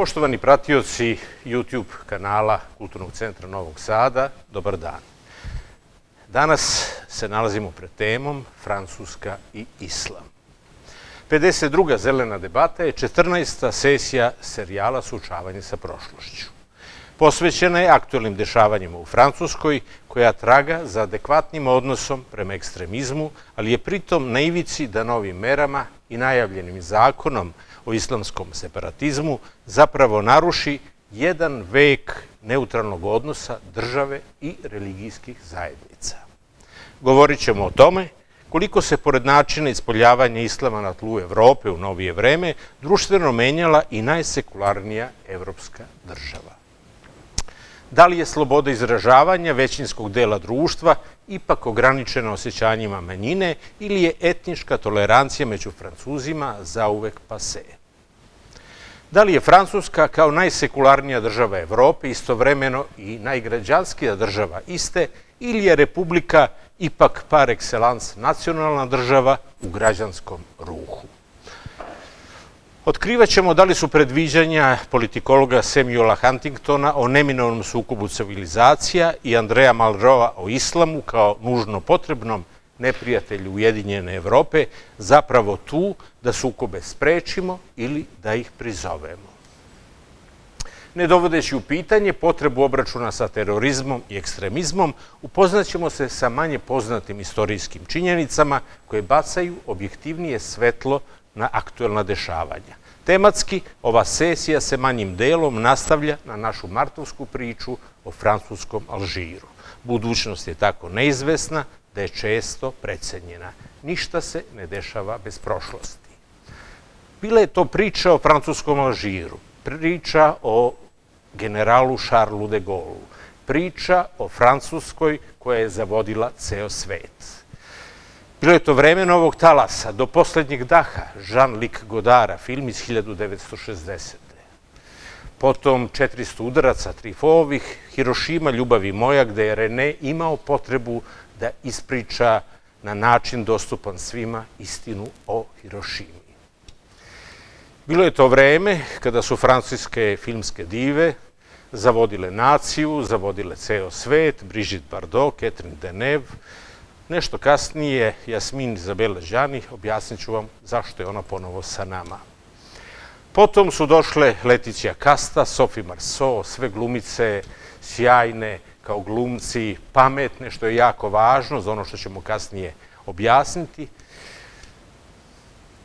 Poštovani pratioci YouTube kanala Kulturnog centra Novog Sada, dobar dan. Danas se nalazimo pred temom Francuska i Islam. 52. zelena debata je 14. sesija serijala Sučavanje sa prošlošću. Posvećena je aktuelnim dešavanjima u Francuskoj, koja traga za adekvatnim odnosom prema ekstremizmu, ali je pritom na ivici da novim merama i najavljenim zakonom o islamskom separatizmu zapravo naruši jedan vek neutralnog odnosa države i religijskih zajednica. Govorit ćemo o tome koliko se pored načina ispoljavanja islama na tlu Evrope u novije vreme društveno menjala i najsekularnija evropska država. Da li je sloboda izražavanja većinskog dela društva ipak ograničena osjećanjima manjine ili je etnička tolerancija među Francuzima zauvek pase? Da li je Francuska kao najsekularnija država Evrope istovremeno i najgrađanskija država iste ili je Republika ipak par excellence nacionalna država u građanskom ruhu? Otkrivaćemo da li su predviđanja politikologa Samuela Huntingtona o neminovnom sukobu civilizacija i Andreja Malroa o islamu kao nužno potrebnom neprijatelju Ujedinjene Evrope zapravo tu da sukobe sprečimo ili da ih prizovemo. Ne dovodeći u pitanje potrebu obračuna sa terorizmom i ekstremizmom, upoznaćemo se sa manje poznatim istorijskim činjenicama koje bacaju objektivnije svetlo na aktuelna dešavanja. Tematski, ova sesija se manjim delom nastavlja na našu martovsku priču o francuskom Alžiru. Budućnost je tako neizvesna da je često precenjena. Ništa se ne dešava bez prošlosti. Bila je to priča o francuskom Alžiru, priča o generalu Charlesu de Gaulle, priča o Francuskoj koja je zavodila ceo svet. Bilo je to vreme novog talasa, do poslednjeg daha, Jean-Luc Godara, film iz 1960. Potom 400 udaraca Trifovih, Hirošima, Ljubavi moja, gde je René imao potrebu da ispriča na način dostupan svima istinu o Hirošimi. Bilo je to vreme kada su francuske filmske dive zavodile naciju, zavodile ceo svet, Brigitte Bardot, Catherine Deneuve, Nešto kasnije, Jasmin Izabela Đani, objasnit ću vam zašto je ona ponovo sa nama. Potom su došle Leticija Kasta, Sophie Marceau, sve glumice, sjajne, kao glumci, pametne, što je jako važno za ono što ćemo kasnije objasniti.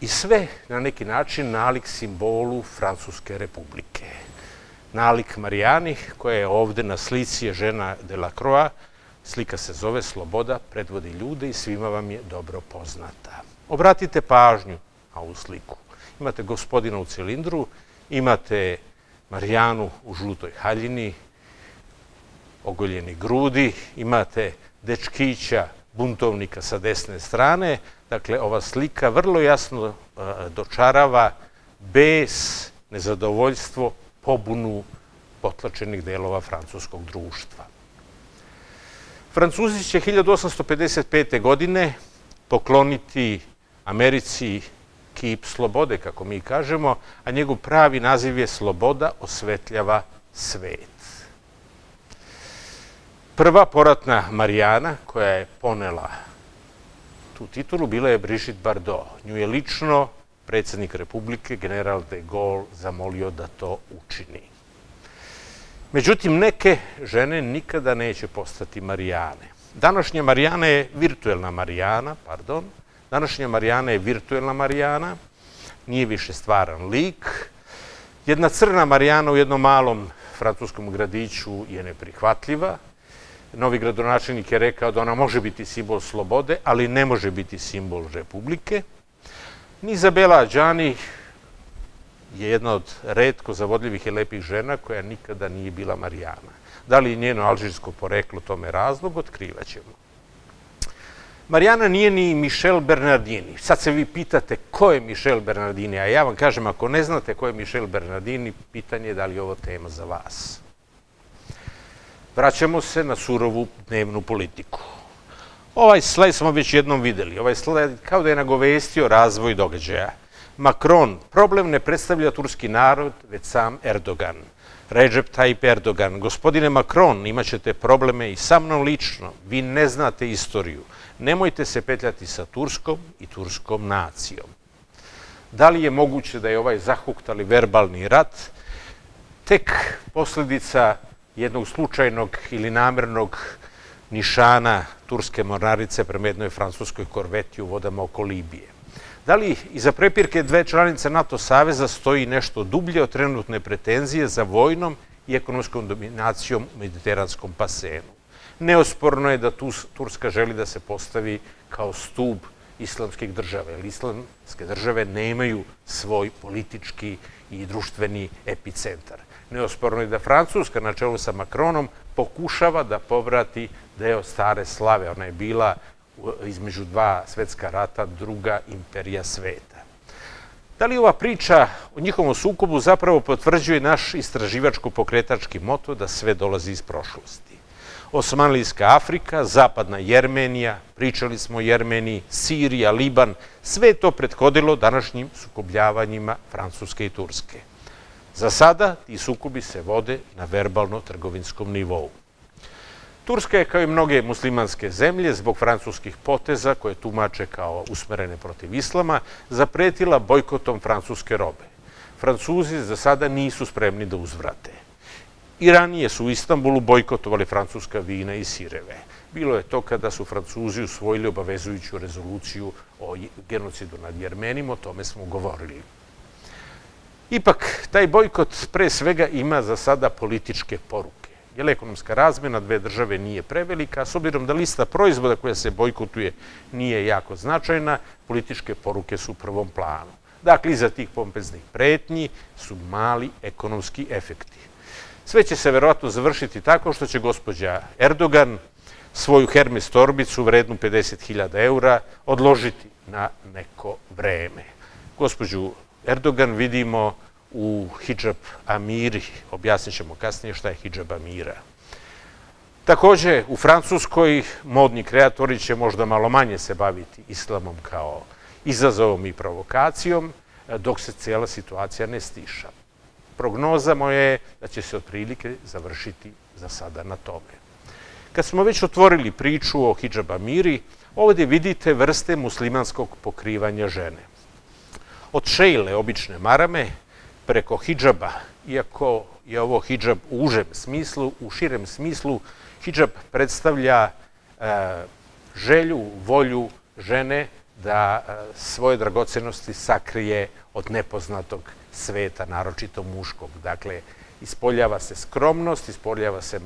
I sve na neki način nalik simbolu Francuske republike. Nalik Marijani, koja je ovde na slici je žena Delacroix, Slika se zove Sloboda, predvodi ljude i svima vam je dobro poznata. Obratite pažnju na ovu sliku. Imate gospodina u cilindru, imate Marijanu u žutoj haljini, ogoljeni grudi, imate dečkića, buntovnika sa desne strane. Dakle, ova slika vrlo jasno dočarava bes, nezadovoljstvo, pobunu potlačenih delova francuskog društva. Francuzi će 1855. godine pokloniti Americi kip slobode, kako mi kažemo, a njegov pravi naziv je Sloboda osvetljava svet. Prva poratna Marijana koja je ponela tu titulu bila je Brigitte Bardot. Nju je lično predsednik Republike, general de Gaulle, zamolio da to učini. Međutim, neke žene nikada neće postati Marijane. Današnja Marijana je virtuelna Marijana, pardon, današnja Marijana je virtuelna Marijana, nije više stvaran lik. Jedna crna Marijana u jednom malom francuskom gradiću je neprihvatljiva. Novi gradonačelnik je rekao da ona može biti simbol slobode, ali ne može biti simbol republike. Ni Izabela Đani je jedna od redko zavodljivih i lepih žena koja nikada nije bila Marijana. Da li je njeno alžirsko poreklo tome razlog, otkrivaćemo. Marijana nije ni Michel Bernardini. Sad se vi pitate ko je Michel Bernardini, a ja vam kažem, ako ne znate ko je Michel Bernardini, pitanje je da li je ovo tema za vas. Vraćamo se na surovu dnevnu politiku. Ovaj slajd smo već jednom videli. Ovaj slajd kao da je nagovestio razvoj događaja. Macron, problem ne predstavlja turski narod, već sam Erdogan. Recep Tayyip Erdogan, gospodine Macron, imaćete probleme i sa mnom lično, vi ne znate istoriju. Nemojte se petljati sa Turskom i turskom nacijom. Da li je moguće da je ovaj zahuktali verbalni rat tek posljedica jednog slučajnog ili namernog nišana turske mornarice prema jednoj francuskoj korveti u vodama oko Libije? Da li iza prepirke dve članice NATO saveza stoji nešto dublje od trenutne pretenzije za vojnom i ekonomskom dominacijom u mediteranskom pasenu? Neosporno je da Turska želi da se postavi kao stub islamskih država, jer islamske države nemaju svoj politički i društveni epicentar. Neosporno je da Francuska na čelu sa Makronom pokušava da povrati deo stare slave. Ona je bila između dva svetska rata, druga imperija sveta. Da li ova priča o njihovom sukobu zapravo potvrđuje naš istraživačko-pokretački moto da sve dolazi iz prošlosti? Osmanlijska Afrika, zapadna Jermenija, pričali smo o Jermeniji, Sirija, Liban, sve je to prethodilo današnjim sukobljavanjima Francuske i Turske. Za sada ti sukobi se vode na verbalno-trgovinskom nivou. Turska je, kao i mnoge muslimanske zemlje, zbog francuskih poteza, koje tumače kao usmerene protiv islama, zapretila bojkotom francuske robe. Francuzi za sada nisu spremni da uzvrate. I ranije su u Istanbulu bojkotovali francuska vina i sireve. Bilo je to kada su Francuzi usvojili obavezujuću rezoluciju o genocidu nad Jermenima, o tome smo govorili. Ipak, taj bojkot pre svega ima za sada političke poruke jer ekonomska razmena dve države nije prevelika, s obzirom da lista proizvoda koja se bojkotuje nije jako značajna, političke poruke su u prvom planu. Dakle, iza tih pompeznih pretnji su mali ekonomski efekti. Sve će se verovatno završiti tako što će gospođa Erdogan svoju Hermes torbicu vrednu 50.000 eura odložiti na neko vreme. Gospođu Erdogan vidimo u hijab amiri. Objasnit ćemo kasnije šta je hijab amira. Takođe, u Francuskoj modni kreatori će možda malo manje se baviti islamom kao izazovom i provokacijom, dok se cijela situacija ne stiša. Prognoza moja je da će se otprilike završiti za sada na tome. Kad smo već otvorili priču o hijab amiri, ovdje vidite vrste muslimanskog pokrivanja žene. Od šejle, obične marame, preko hijaba, iako je ovo hijab u užem smislu, u širem smislu, hijab predstavlja e, želju, volju žene da e, svoje dragocenosti sakrije od nepoznatog sveta, naročito muškog. Dakle, ispoljava se skromnost, ispoljava se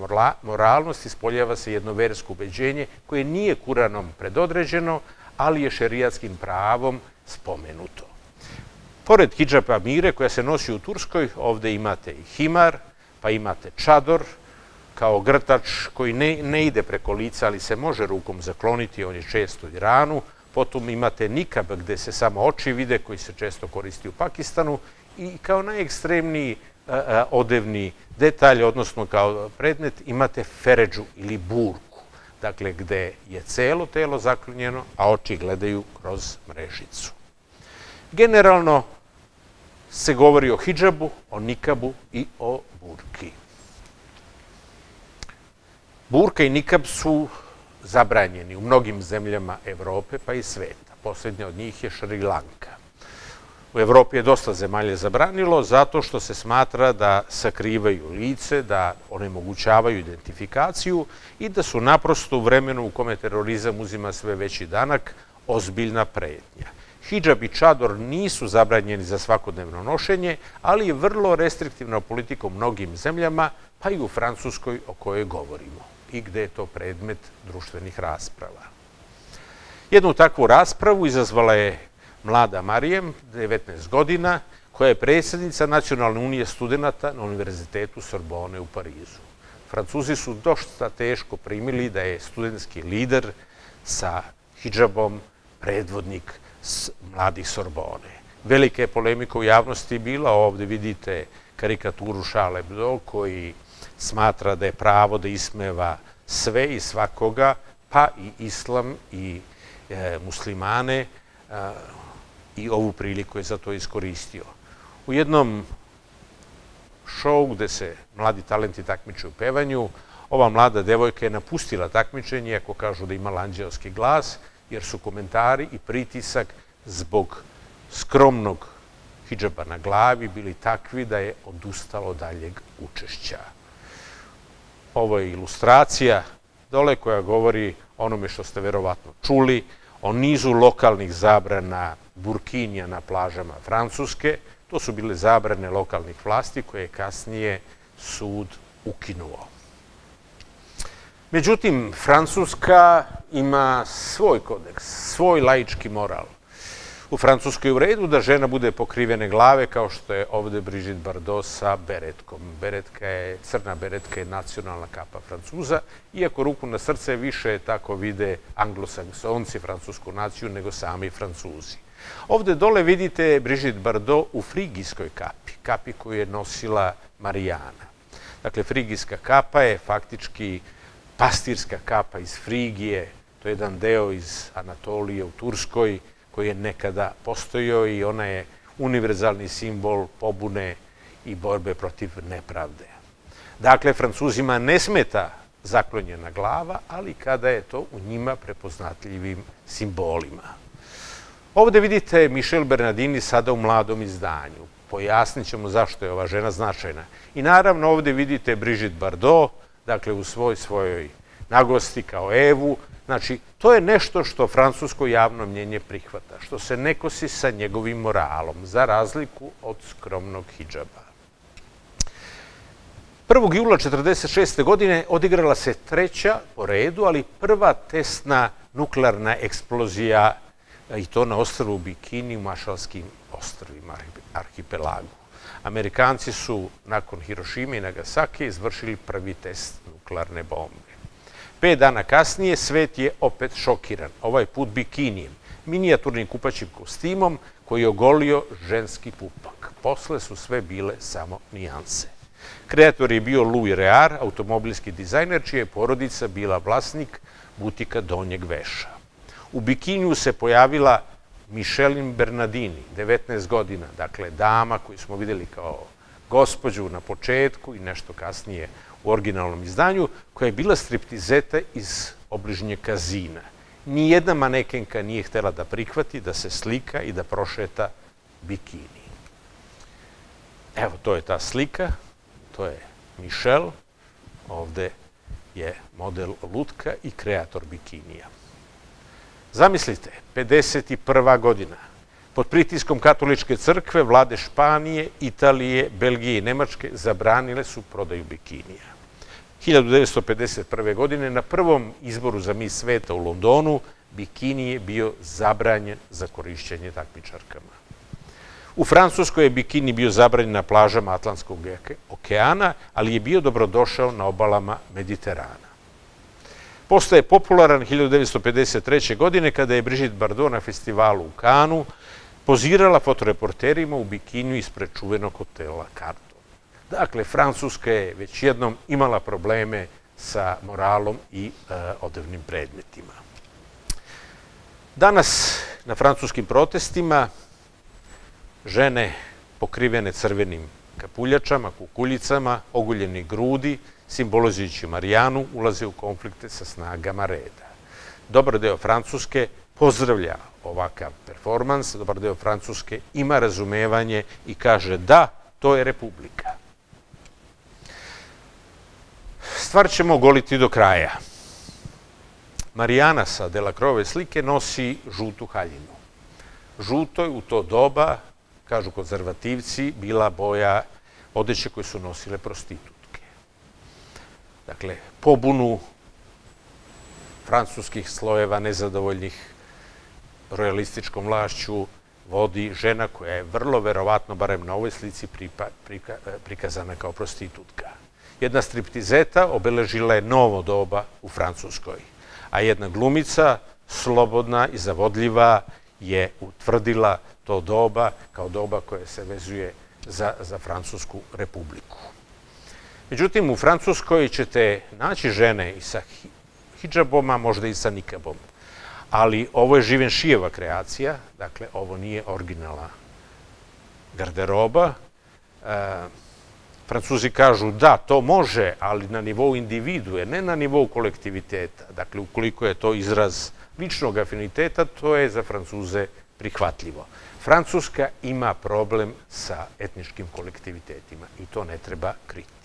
moralnost, ispoljava se jedno versko ubeđenje koje nije Kuranom predodređeno, ali je šerijatskim pravom spomenuto. Pored hijaba mire koja se nosi u Turskoj, ovde imate i himar, pa imate čador, kao grtač koji ne, ne ide preko lica, ali se može rukom zakloniti, on je često u Iranu. Potom imate nikab gde se samo oči vide, koji se često koristi u Pakistanu. I kao najekstremniji a, a, odevni detalj, odnosno kao predmet, imate feređu ili burku. Dakle, gde je celo telo zaklonjeno, a oči gledaju kroz mrežicu. Generalno, se govori o hidžabu, o nikabu i o burki. Burka i nikab su zabranjeni u mnogim zemljama Evrope pa i sveta. Poslednja od njih je Šri Lanka. U Evropi je dosta zemalje zabranilo zato što se smatra da sakrivaju lice, da onemogućavaju identifikaciju i da su naprosto u vremenu u kome terorizam uzima sve veći danak ozbiljna pretnja. Hidžab i čador nisu zabranjeni za svakodnevno nošenje, ali je vrlo restriktivna politika u mnogim zemljama, pa i u Francuskoj o kojoj govorimo i gde je to predmet društvenih rasprava. Jednu takvu raspravu izazvala je mlada Marijem, 19 godina, koja je predsjednica Nacionalne unije studenta na Univerzitetu Sorbone u Parizu. Francuzi su dosta teško primili da je studentski lider sa hijabom predvodnik mladih Sorbone. Velika je polemika u javnosti bila, ovde vidite karikaturu Charles Hebdo koji smatra da je pravo da ismeva sve i svakoga, pa i islam i e, muslimane, e, i ovu priliku je za to iskoristio. U jednom šou gde se mladi talenti takmiče u pevanju, ova mlada devojka je napustila takmičenje, ako kažu da ima anđeoski glas, jer su komentari i pritisak zbog skromnog hijaba na glavi bili takvi da je odustalo daljeg učešća. Ovo je ilustracija dole koja govori onome što ste verovatno čuli, o nizu lokalnih zabrana burkinja na plažama Francuske. To su bile zabrane lokalnih vlasti koje je kasnije sud ukinuo. Međutim, Francuska ima svoj kodeks, svoj laički moral. U Francuskoj je u redu da žena bude pokrivene glave kao što je ovde Brigitte Bardot sa beretkom. Beretka je, crna beretka je nacionalna kapa Francuza, iako ruku na srce više tako vide anglosaksonci francusku naciju nego sami Francuzi. Ovde dole vidite Brigitte Bardot u frigijskoj kapi, kapi koju je nosila Marijana. Dakle, frigijska kapa je faktički pastirska kapa iz Frigije, to je jedan deo iz Anatolije u Turskoj, koji je nekada postojao i ona je univerzalni simbol pobune i borbe protiv nepravde. Dakle, Francuzima ne smeta zaklonjena glava, ali kada je to u njima prepoznatljivim simbolima. Ovde vidite Michel Bernardini sada u mladom izdanju. Pojasnit ćemo zašto je ova žena značajna. I naravno ovde vidite Brigitte Bardot, dakle u svoj svojoj nagosti kao Evu, Znači, to je nešto što francusko javno mnjenje prihvata, što se ne kosi sa njegovim moralom, za razliku od skromnog hijaba. 1. jula 1946. godine odigrala se treća po redu, ali prva testna nuklearna eksplozija i to na ostrvu Bikini u Mašalskim ostrovima, arhipelagu. Amerikanci su nakon Hirošime i Nagasake izvršili prvi test nuklearne bombe. Pet dana kasnije svet je opet šokiran, ovaj put bikinijem, minijaturnim kupaćim kostimom koji je ogolio ženski pupak. Posle su sve bile samo nijanse. Kreator je bio Louis Rear, automobilski dizajner, čija je porodica bila vlasnik butika Donjeg veša. U bikiniju se pojavila Michelin Bernardini, 19 godina, dakle dama koju smo videli kao gospođu na početku i nešto kasnije u originalnom izdanju, koja je bila striptizeta iz obližnje kazina. Nijedna manekenka nije htela da prihvati, da se slika i da prošeta bikini. Evo, to je ta slika, to je Michel, ovde je model lutka i kreator bikinija. Zamislite, 51. godina, pod pritiskom katoličke crkve, vlade Španije, Italije, Belgije i Nemačke zabranile su prodaju bikinija. 1951. godine na prvom izboru za mis sveta u Londonu bikini je bio zabranjen za korišćenje takmičarkama. U Francuskoj je bikini bio zabranjen na plažama Atlantskog okeana, ali je bio dobrodošao na obalama Mediterana. Postaje popularan 1953. godine kada je Brigitte Bardot na festivalu u Kanu pozirala fotoreporterima u bikiniju ispred čuvenog hotela Carton. Dakle, Francuska je već jednom imala probleme sa moralom i e, odevnim predmetima. Danas na francuskim protestima žene pokrivene crvenim kapuljačama, kukuljicama, oguljeni grudi, simbolizujući Marijanu, ulaze u konflikte sa snagama reda. Dobar deo Francuske pozdravlja ovakav performans, dobar deo Francuske ima razumevanje i kaže da, to je republika. Stvar ćemo goliti do kraja. Marijana sa Delakrove slike nosi žutu haljinu. Žuto je u to doba, kažu konzervativci, bila boja odeće koje su nosile prostitutke. Dakle, pobunu francuskih slojeva nezadovoljnih rojalističkom vlašću vodi žena koja je vrlo verovatno, barem na ovoj slici, prikazana kao prostitutka. Jedna striptizeta obeležila je novo doba u Francuskoj, a jedna glumica, slobodna i zavodljiva, je utvrdila to doba kao doba koje se vezuje za, za Francusku republiku. Međutim, u Francuskoj ćete naći žene i sa hijabom, a možda i sa nikabom. Ali ovo je živen šijeva kreacija, dakle, ovo nije originalna garderoba. E, Francuzi kažu da, to može, ali na nivou individue, ne na nivou kolektiviteta. Dakle, ukoliko je to izraz ličnog afiniteta, to je za Francuze prihvatljivo. Francuska ima problem sa etničkim kolektivitetima i to ne treba kriti.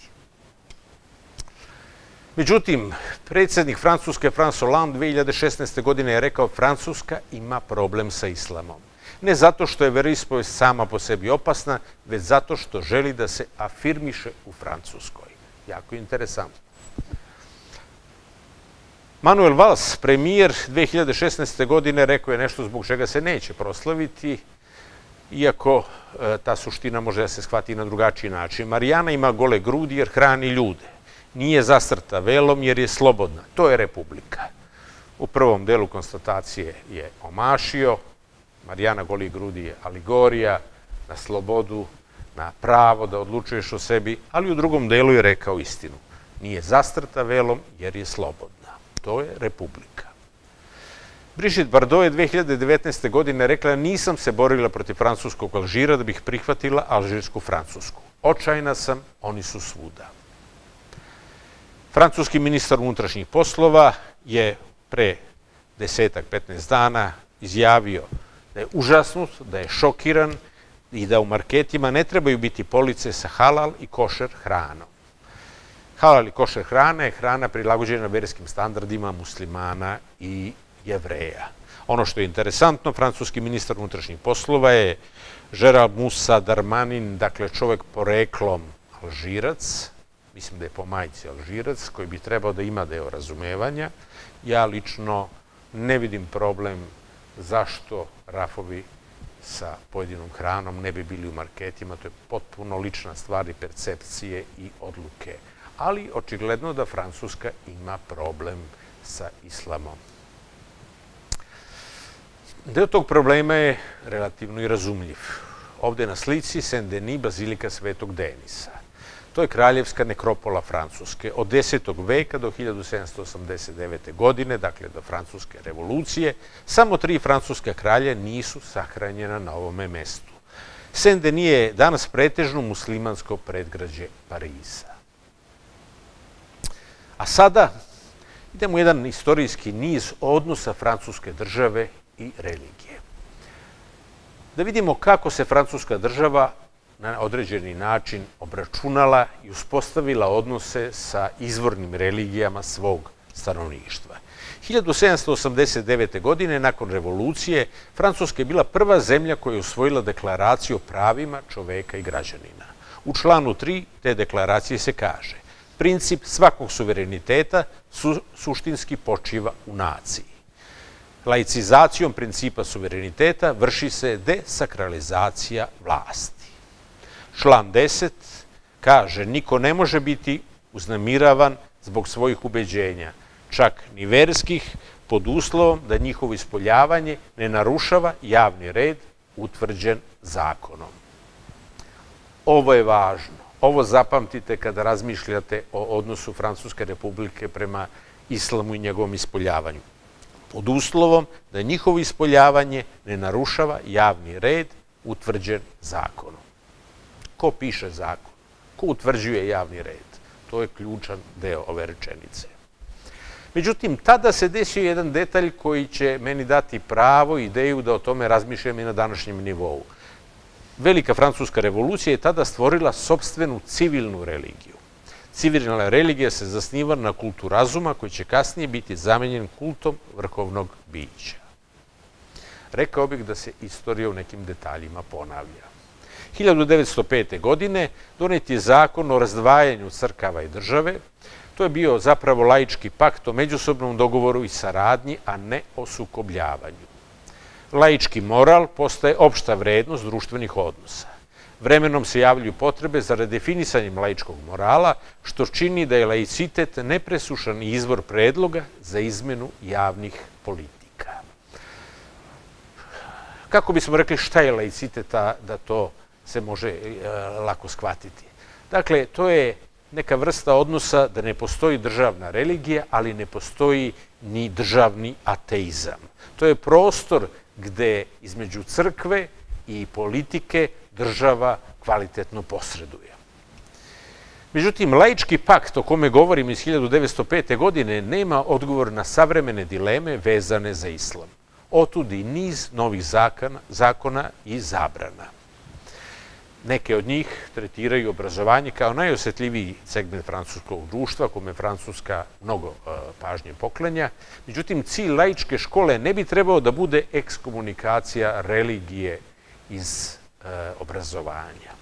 Međutim, predsednik Francuske François Hollande 2016. godine je rekao Francuska ima problem sa islamom. Ne zato što je veroispovest sama po sebi opasna, već zato što želi da se afirmiše u Francuskoj. Jako interesantno. Manuel Valls, premijer 2016. godine, rekao je nešto zbog čega se neće proslaviti, iako e, ta suština može da se shvati na drugačiji način. Marijana ima gole grudi jer hrani ljude. Nije zastrta velom jer je slobodna. To je republika. U prvom delu konstatacije je omašio, Marijana goli grudi je aligorija na slobodu, na pravo da odlučuješ o sebi, ali u drugom delu je rekao istinu. Nije zastrta velom jer je slobodna. To je republika. Brigitte Bardot je 2019. godine rekla nisam se borila protiv francuskog Alžira da bih prihvatila alžirsku Francusku. Očajna sam, oni su svuda. Francuski ministar unutrašnjih poslova je pre desetak, 15 dana izjavio da je užasnut, da je šokiran i da u marketima ne trebaju biti police sa halal i košer hranom. Halal i košer hrana je hrana prilagođena verskim standardima muslimana i jevreja. Ono što je interesantno, francuski ministar unutrašnjih poslova je Gerald Musa Darmanin, dakle čovek poreklom Alžirac, mislim da je po majci Alžirac, koji bi trebao da ima deo razumevanja. Ja lično ne vidim problem zašto rafovi sa pojedinom hranom ne bi bili u marketima. To je potpuno lična stvar i percepcije i odluke. Ali očigledno da Francuska ima problem sa islamom. Deo tog problema je relativno i razumljiv. Ovde na slici Saint-Denis, bazilika Svetog Denisa. To je kraljevska nekropola Francuske. Od 10. veka do 1789. godine, dakle do Francuske revolucije, samo tri francuska kralja nisu sahranjena na ovome mestu. Saint-Denis je danas pretežno muslimansko predgrađe Pariza. A sada idemo u jedan istorijski niz odnosa francuske države i religije. Da vidimo kako se francuska država na određeni način obračunala i uspostavila odnose sa izvornim religijama svog stanovništva. 1789. godine, nakon revolucije, Francuska je bila prva zemlja koja je usvojila deklaraciju o pravima čoveka i građanina. U članu 3 te deklaracije se kaže princip svakog suvereniteta su, suštinski počiva u naciji. Laicizacijom principa suvereniteta vrši se desakralizacija vlasti. Član 10 kaže niko ne može biti uznamiravan zbog svojih ubeđenja, čak ni verskih, pod uslovom da njihovo ispoljavanje ne narušava javni red utvrđen zakonom. Ovo je važno. Ovo zapamtite kada razmišljate o odnosu Francuske republike prema islamu i njegovom ispoljavanju. Pod uslovom da njihovo ispoljavanje ne narušava javni red utvrđen zakonom ko piše zakon, ko utvrđuje javni red. To je ključan deo ove rečenice. Međutim, tada se desio jedan detalj koji će meni dati pravo ideju da o tome razmišljam i na današnjem nivou. Velika francuska revolucija je tada stvorila sobstvenu civilnu religiju. Civilna religija se zasniva na kultu razuma koji će kasnije biti zamenjen kultom vrhovnog bića. Rekao bih da se istorija u nekim detaljima ponavlja. 1905. godine donet je zakon o razdvajanju crkava i države. To je bio zapravo laički pakt o međusobnom dogovoru i saradnji, a ne o sukobljavanju. Laički moral postaje opšta vrednost društvenih odnosa. Vremenom se javljaju potrebe za redefinisanjem laičkog morala, što čini da je laicitet nepresušan izvor predloga za izmenu javnih politika. Kako bismo rekli šta je laicitet, da to se može e, lako shvatiti. Dakle, to je neka vrsta odnosa da ne postoji državna religija, ali ne postoji ni državni ateizam. To je prostor gde između crkve i politike država kvalitetno posreduje. Međutim, laički pakt o kome govorim iz 1905. godine nema odgovor na savremene dileme vezane za islam. Otud i niz novih zakona, i zabrana. Neke od njih tretiraju obrazovanje kao najosetljiviji segment francuskog društva, kome Francuska mnogo e, pažnje poklanja. Međutim, cilj laičke škole ne bi trebao da bude ekskomunikacija religije iz e, obrazovanja.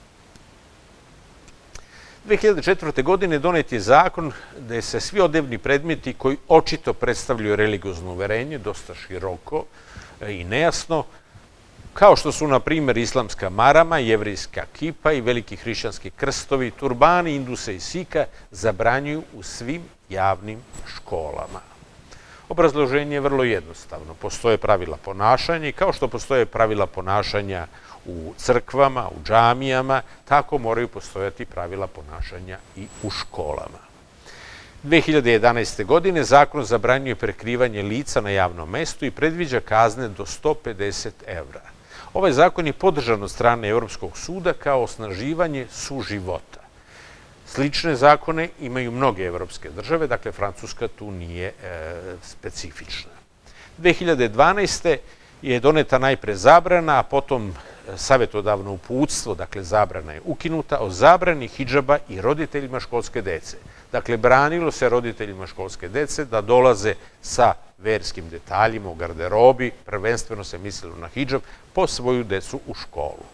2004. godine donet je zakon da se svi odevni predmeti koji očito predstavljaju religiozno uverenje, dosta široko e, i nejasno, kao što su, na primer, islamska marama, jevrijska kipa i veliki hrišćanski krstovi, turbani, induse i sika, zabranjuju u svim javnim školama. Obrazloženje je vrlo jednostavno. Postoje pravila ponašanja i kao što postoje pravila ponašanja u crkvama, u džamijama, tako moraju postojati pravila ponašanja i u školama. 2011. godine zakon zabranjuje prekrivanje lica na javnom mestu i predviđa kazne do 150 evra. Ovaj zakon je podržan od strane Evropskog suda kao osnaživanje suživota. Slične zakone imaju mnoge evropske države, dakle Francuska tu nije e, specifična. 2012. je doneta najpre zabrana, a potom savjetodavno uputstvo, dakle zabrana je ukinuta, o zabrani hidžaba i roditeljima školske dece. Dakle, branilo se roditeljima školske dece da dolaze sa verskim detaljima u garderobi, prvenstveno se mislilo na hidžab, po svoju decu u školu.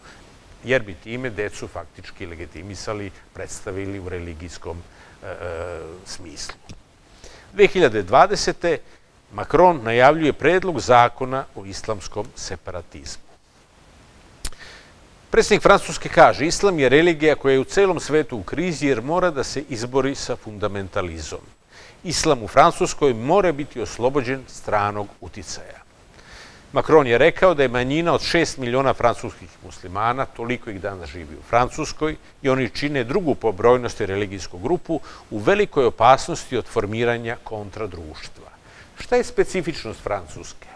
Jer bi time decu faktički legitimisali, predstavili u religijskom e, e smislu. 2020. Macron najavljuje predlog zakona o islamskom separatizmu. Predsjednik Francuske kaže, islam je religija koja je u celom svetu u krizi jer mora da se izbori sa fundamentalizom. Islam u Francuskoj mora biti oslobođen stranog uticaja. Macron je rekao da je manjina od 6 miliona francuskih muslimana, toliko ih danas živi u Francuskoj, i oni čine drugu po brojnosti religijsku grupu u velikoj opasnosti od formiranja kontradruštva. Šta je specifičnost Francuske?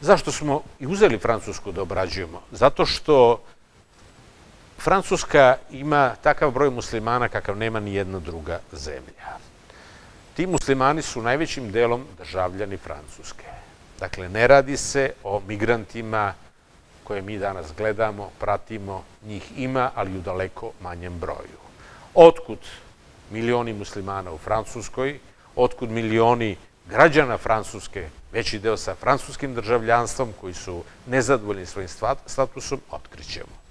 Zašto smo i uzeli Francusku da obrađujemo? Zato što Francuska ima takav broj muslimana kakav nema ni jedna druga zemlja. Ti muslimani su najvećim delom državljani Francuske. Dakle, ne radi se o migrantima koje mi danas gledamo, pratimo, njih ima, ali u daleko manjem broju. Otkud milioni muslimana u Francuskoj, otkud milioni građana Francuske, veći deo sa francuskim državljanstvom, koji su nezadovoljni svojim statusom, otkrićemo.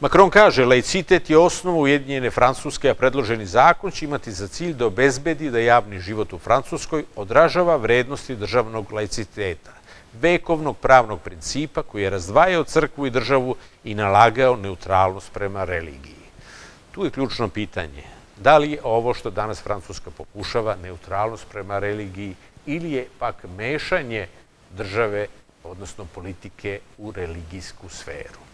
Macron kaže, laicitet je osnova Ujedinjene Francuske, a predloženi zakon će imati za cilj da obezbedi da javni život u Francuskoj odražava vrednosti državnog laiciteta, vekovnog pravnog principa koji je razdvajao crkvu i državu i nalagao neutralnost prema religiji. Tu je ključno pitanje Da li je ovo što danas Francuska pokušava neutralnost prema religiji ili je pak mešanje države, odnosno politike, u religijsku sferu?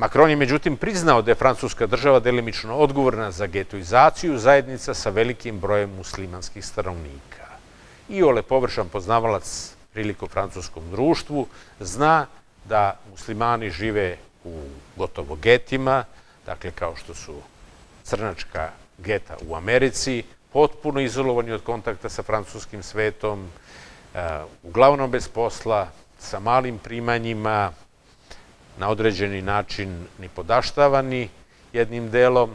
Macron je međutim priznao da je francuska država delimično odgovorna za getoizaciju zajednica sa velikim brojem muslimanskih stanovnika. I ole površan poznavalac priliko francuskom društvu zna da muslimani žive u gotovo getima, dakle kao što su crnačka geta u Americi, potpuno izolovani od kontakta sa francuskim svetom, e, uglavnom bez posla, sa malim primanjima, na određeni način ni podaštavani jednim delom,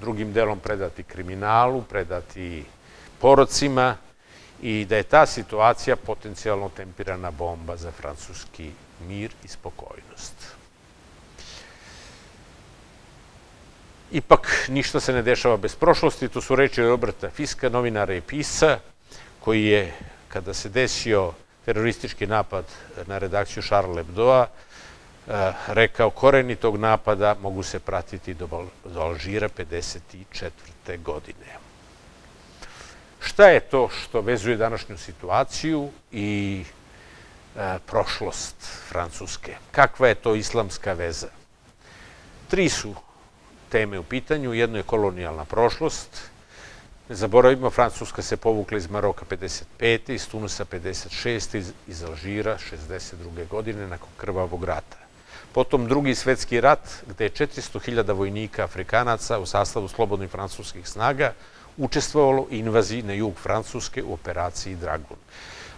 drugim delom predati kriminalu, predati porocima i da je ta situacija potencijalno tempirana bomba za francuski mir i spokojnost. Ipak ništa se ne dešava bez prošlosti, to su reči Roberta Fiska, novinara i pisa, koji je, kada se desio teroristički napad na redakciju Charles Hebdoa, eh, rekao koreni tog napada mogu se pratiti do, Alžira 54. godine. Šta je to što vezuje današnju situaciju i e, prošlost Francuske? Kakva je to islamska veza? Tri su teme u pitanju. Jedno je kolonijalna prošlost. Ne zaboravimo, Francuska se povukla iz Maroka 55. iz Tunusa 56. iz Alžira 62. godine nakon krvavog rata. Potom drugi svetski rat, gde je 400.000 vojnika Afrikanaca u sastavu slobodnih francuskih snaga učestvovalo invaziji na jug Francuske u operaciji Dragon.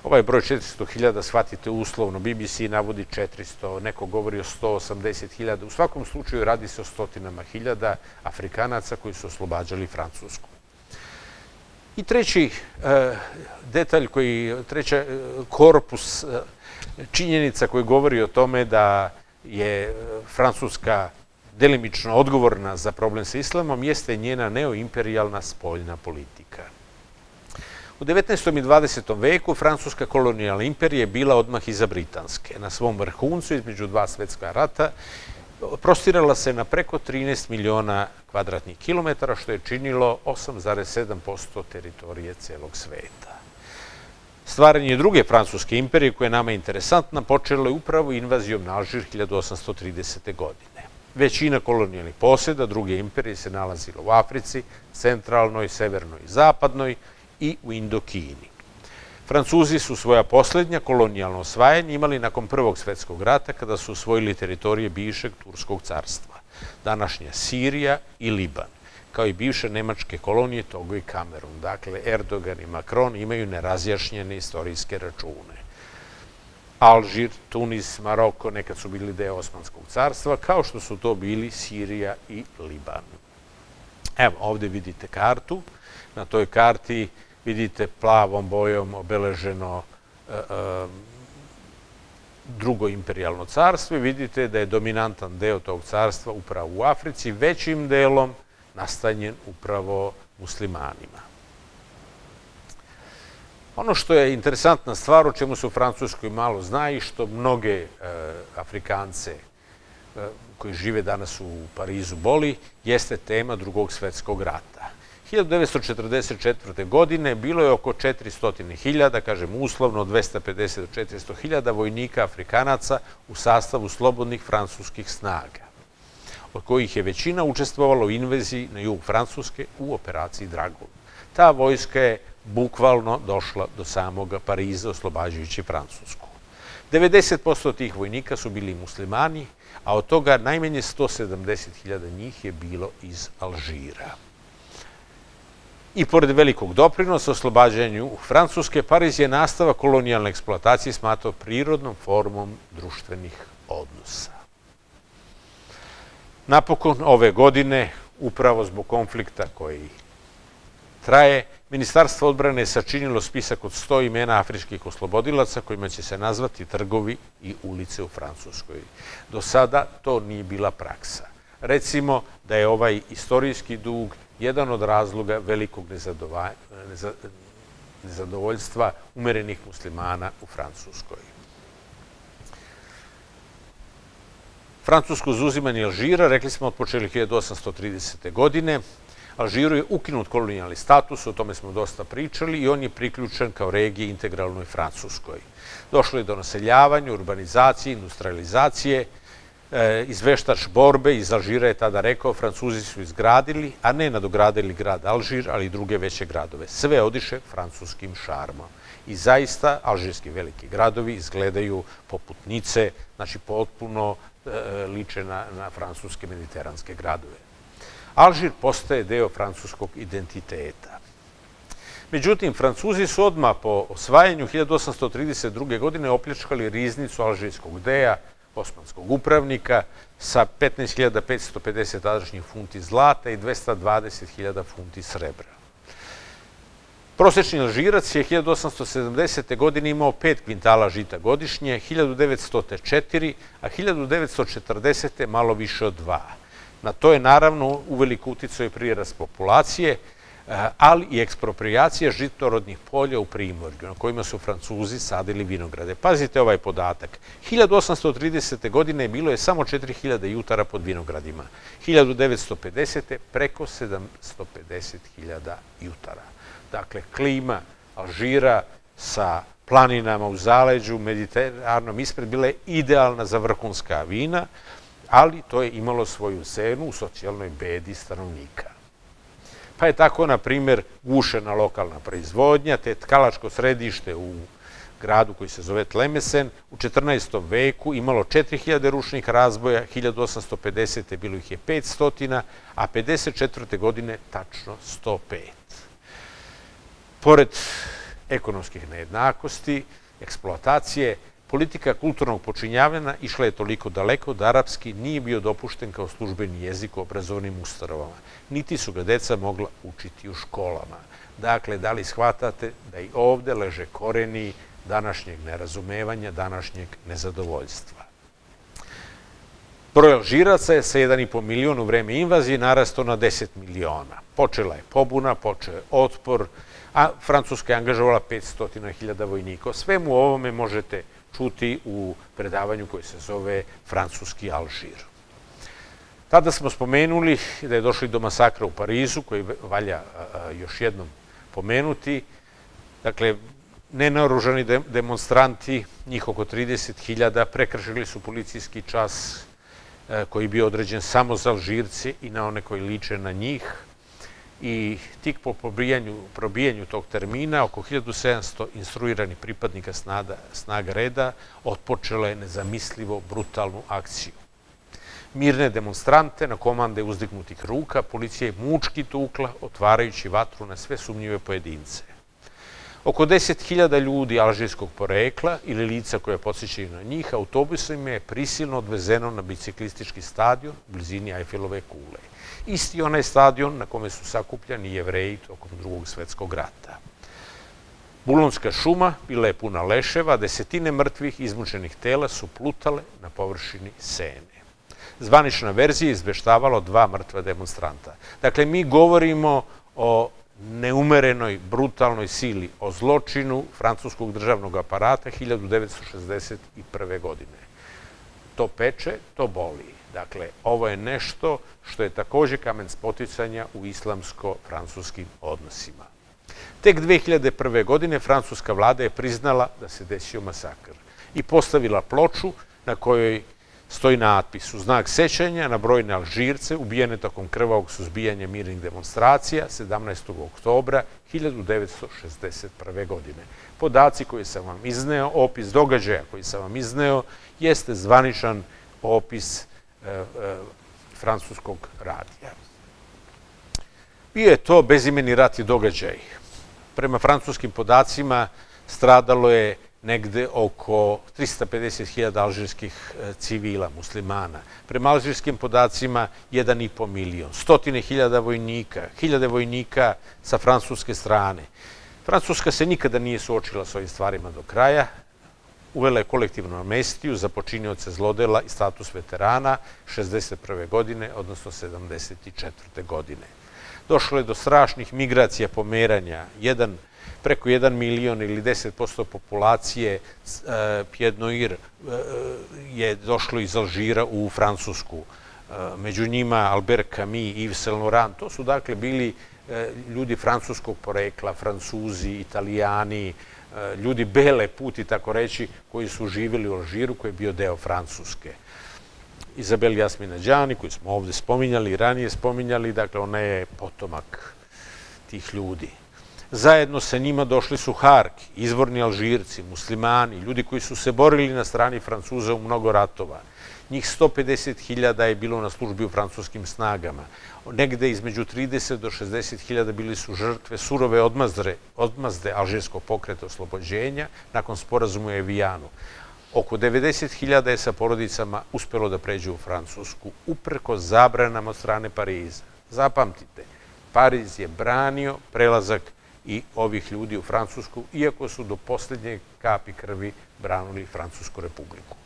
Ovaj broj 400.000, shvatite uslovno, BBC navodi 400, neko govori o 180.000, u svakom slučaju radi se o stotinama hiljada Afrikanaca koji su oslobađali Francusku. I treći e, detalj, koji, treća e, korpus e, činjenica koji govori o tome da je e, Francuska delimično odgovorna za problem sa islamom, jeste njena neoimperijalna spoljna politika. U 19. i 20. veku Francuska kolonijalna imperija je bila odmah iza Britanske. Na svom vrhuncu između dva svetska rata prostirala se na preko 13 miliona kvadratnih kilometara, što je činilo 8,7% teritorije celog sveta. Stvaranje druge francuske imperije, koja je nama interesantna, počelo je upravo invazijom na Alžir 1830. godine. Većina kolonijalnih posjeda druge imperije se nalazila u Africi, centralnoj, severnoj i zapadnoj i u Indokini. Francuzi su svoja poslednja kolonijalna osvajanja imali nakon Prvog svetskog rata kada su osvojili teritorije bivšeg Turskog carstva, današnja Sirija i Liban kao i bivše nemačke kolonije Togo i Kamerun. Dakle, Erdogan i Macron imaju nerazjašnjene istorijske račune. Alžir, Tunis, Maroko nekad su bili deo Osmanskog carstva, kao što su to bili Sirija i Liban. Evo, ovde vidite kartu. Na toj karti vidite plavom bojom obeleženo e, e, drugo imperialno carstvo i vidite da je dominantan deo tog carstva upravo u Africi, većim delom nastanjen upravo muslimanima. Ono što je interesantna stvar, o čemu se u Francuskoj malo zna i što mnoge e, Afrikance e, koji žive danas u Parizu boli, jeste tema drugog svetskog rata. 1944. godine bilo je oko 400.000, kažem uslovno, 250 do 400.000 vojnika Afrikanaca u sastavu slobodnih francuskih snaga od kojih je većina učestvovala u invaziji na jug Francuske u operaciji Dragon. Ta vojska je bukvalno došla do samoga Pariza, oslobađajući Francusku. 90% tih vojnika su bili muslimani, a od toga najmenje 170.000 njih je bilo iz Alžira. I pored velikog doprinosa oslobađanju Francuske, Pariz je nastava kolonijalne eksploatacije smatrao prirodnom formom društvenih odnosa. Napokon ove godine, upravo zbog konflikta koji traje, Ministarstvo odbrane je sačinilo spisak od 100 imena afričkih oslobodilaca kojima će se nazvati trgovi i ulice u Francuskoj. Do sada to nije bila praksa. Recimo da je ovaj istorijski dug jedan od razloga velikog nezadovoljstva umerenih muslimana u Francuskoj. Francusko zuzimanje Alžira, rekli smo, odpočeli 1830. godine. Alžiru je ukinut kolonijalni status, o tome smo dosta pričali, i on je priključen kao regija integralnoj Francuskoj. Došlo je do naseljavanja, urbanizacije, industrializacije, e, izveštač borbe iz Alžira je tada rekao, Francuzi su izgradili, a ne nadogradili grad Alžir, ali i druge veće gradove. Sve odiše francuskim šarmom. I zaista, alžirski veliki gradovi izgledaju poput Nice, znači potpuno liče na, na francuske mediteranske gradove. Alžir postaje deo francuskog identiteta. Međutim, Francuzi su odmah po osvajanju 1832. godine opljačkali riznicu alžirskog deja, osmanskog upravnika, sa 15.550 tadašnjih funti zlata i 220.000 funti srebra. Prosečni Alžirac je 1870. godine imao 5 kvintala žita godišnje, 1904, a 1940. malo više od 2. Na to je naravno uveliko uticao i prirast populacije, eh, ali i ekspropriacija žitorodnih polja u Primorju, na kojima su Francuzi sadili vinograde. Pazite ovaj podatak. 1830. godine bilo je samo 4000 jutara pod vinogradima. 1950. preko 750.000 jutara. Dakle, klima Alžira sa planinama u zaleđu, mediterarnom ispred, bila je idealna za vrhunska vina, ali to je imalo svoju cenu u socijalnoj bedi stanovnika. Pa je tako, na primer, gušena lokalna proizvodnja, te tkalačko središte u gradu koji se zove Tlemesen, u 14. veku imalo 4000 ručnih razboja, 1850. bilo ih je 500, a 54. godine tačno 105. Pored ekonomskih nejednakosti, eksploatacije, politika kulturnog počinjavanja išla je toliko daleko da arapski nije bio dopušten kao službeni jezik u obrazovnim ustanovama. Niti su ga deca mogla učiti u školama. Dakle, da li shvatate da i ovde leže koreni današnjeg nerazumevanja, današnjeg nezadovoljstva. Broj Alžiraca je sa 1,5 miliona u vreme invazije narasto na 10 miliona. Počela je pobuna, počeo je otpor, a Francuska je angažovala 500.000 vojnika. Sve mu ovome možete čuti u predavanju koje se zove Francuski Alžir. Tada smo spomenuli da je došli do masakra u Parizu, koji valja još jednom pomenuti. Dakle, nenaoružani demonstranti, njih oko 30.000, prekršili su policijski čas koji je bio određen samo za Alžirce i na one koji liče na njih. I tik po probijanju, tog termina, oko 1700 instruiranih pripadnika snaga, snaga reda otpočela je nezamislivo brutalnu akciju. Mirne demonstrante na komande uzdignutih ruka policija je mučki tukla, otvarajući vatru na sve sumnjive pojedince. Oko 10.000 ljudi alžirskog porekla ili lica koje posjećaju na njih autobusom je prisilno odvezeno na biciklistički stadion u blizini Eiffelove kule. Isti onaj stadion na kome su sakupljani jevreji tokom drugog svetskog rata. Bulonska šuma bila je puna leševa, desetine mrtvih izmučenih tela su plutale na površini Sene. Zvanična verzija izveštavala dva mrtva demonstranta. Dakle, mi govorimo o neumerenoj, brutalnoj sili, o zločinu francuskog državnog aparata 1961. godine. To peče, to boli. Dakle, ovo je nešto što je takođe kamen spoticanja u islamsko-francuskim odnosima. Tek 2001. godine francuska vlada je priznala da se desio masakr i postavila ploču na kojoj stoji natpis u znak sećanja na brojne Alžirce ubijene tokom krvavog suzbijanja mirnih demonstracija 17. oktobra 1961. godine. Podaci koji sam vam izneo, opis događaja koji sam vam izneo, jeste zvaničan opis francuskog radija. Bio je to bezimeni rat i događaj. Prema francuskim podacima stradalo je negde oko 350.000 alžirskih e, civila, muslimana. Prema alžirskim podacima 1,5 milion, stotine hiljada vojnika, hiljade vojnika sa francuske strane. Francuska se nikada nije suočila s ovim stvarima do kraja, uvela je kolektivnu amnestiju za počinioce zlodela i status veterana 61. godine, odnosno 74. godine. Došlo je do strašnih migracija pomeranja. Jedan preko 1 milion ili 10% populacije Pjednoir e, je došlo iz Alžira u Francusku. E, među njima Albert Camus, Yves Saint Laurent, to su dakle bili ljudi francuskog porekla, francuzi, italijani, ljudi bele puti, tako reći, koji su živjeli u Alžiru, koji je bio deo Francuske. Izabel Jasmina Đani, koju smo ovde spominjali, ranije spominjali, dakle ona je potomak tih ljudi. Zajedno sa njima došli su Harki, izvorni Alžirci, muslimani, ljudi koji su se borili na strani Francuza u mnogo ratova. Njih 150.000 je bilo na službi u francuskim snagama. Negde između 30 do 60.000 bili su žrtve surove odmazde, odmazde alžirskog pokreta oslobođenja nakon sporazuma u Evijanu. Oko 90.000 je sa porodicama uspelo da pređe u Francusku, upreko zabranama od strane Pariza. Zapamtite, Pariz je branio prelazak i ovih ljudi u Francusku, iako su do poslednje kapi krvi branuli Francusku republiku.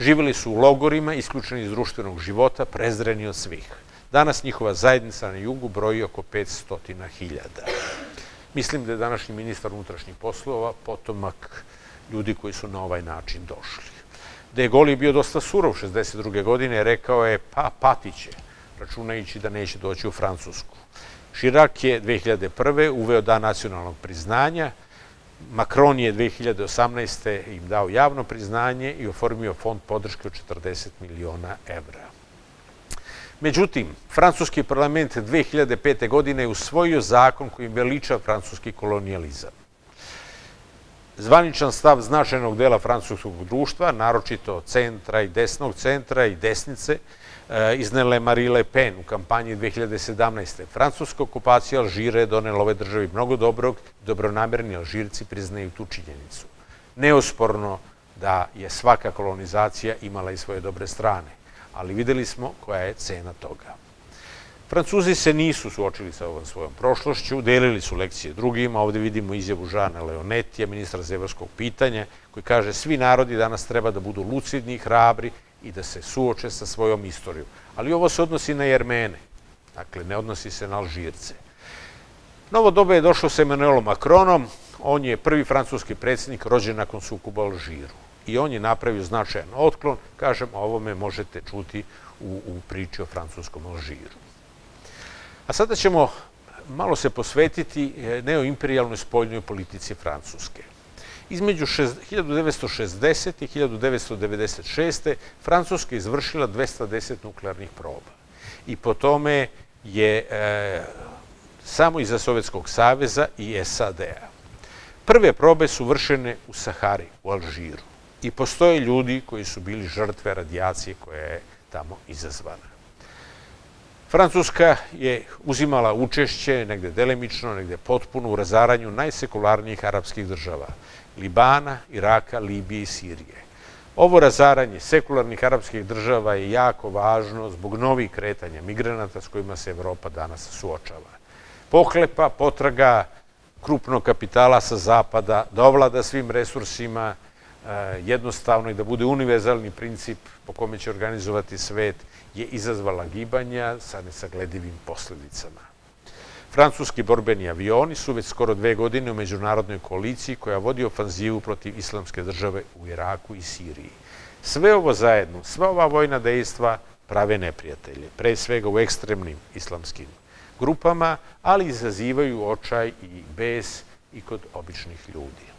Živeli su u logorima, isključeni iz društvenog života, prezreni od svih. Danas njihova zajednica na jugu broji oko 500.000. Mislim da je današnji ministar unutrašnjih poslova potomak ljudi koji su na ovaj način došli. Da je Goli bio dosta surov 62. godine, rekao je pa patiće, računajući da neće doći u Francusku. Širak je 2001. uveo dan nacionalnog priznanja, Macron je 2018. im dao javno priznanje i oformio fond podrške od 40 miliona evra. Međutim, francuski parlament 2005. godine je usvojio zakon koji veliča francuski kolonijalizam. Zvaničan stav značajnog dela francuskog društva, naročito centra i desnog centra i desnice, e, iznele Marie Le Pen u kampanji 2017. Francuska okupacija Alžira je donela ove državi mnogo dobrog, dobronamerni Alžirci priznaju tu činjenicu. Neosporno da je svaka kolonizacija imala i svoje dobre strane, ali videli smo koja je cena toga. Francuzi se nisu suočili sa ovom svojom prošlošću, delili su lekcije drugima, ovde vidimo izjavu Žana Leonetija, ministra za evropskog pitanja, koji kaže svi narodi danas treba da budu lucidni i hrabri i da se suoče sa svojom istorijom. Ali ovo se odnosi na Jermene, dakle ne odnosi se na Alžirce. Novo dobe je došlo sa Emmanuelom Macronom, on je prvi francuski predsjednik rođen nakon sukuba Alžiru. I on je napravio značajan otklon, kažem, ovome možete čuti u, u priči o francuskom Alžiru. A sada ćemo malo se posvetiti e, neoimperijalnoj spoljnoj politici Francuske. Između 1960. i 1996. Francuska izvršila 210 nuklearnih proba. I po tome je e, samo iza Sovjetskog saveza i SAD-a. Prve probe su vršene u Sahari, u Alžiru. I postoje ljudi koji su bili žrtve radijacije koja je tamo izazvana. Francuska je uzimala učešće, negde delemično, negde potpuno, u razaranju najsekularnijih arapskih država, Libana, Iraka, Libije i Sirije. Ovo razaranje sekularnih arapskih država je jako važno zbog novih kretanja migranata s kojima se Evropa danas suočava. Pohlepa, potraga krupnog kapitala sa zapada, da ovlada svim resursima, jednostavno i da bude univerzalni princip po kome će organizovati svet, je izazvala gibanja sa nesagledivim posledicama. Francuski borbeni avioni su već skoro dve godine u međunarodnoj koaliciji koja vodi ofanzivu protiv islamske države u Iraku i Siriji. Sve ovo zajedno, sva ova vojna dejstva prave neprijatelje, pre svega u ekstremnim islamskim grupama, ali izazivaju očaj i bes i kod običnih ljudi.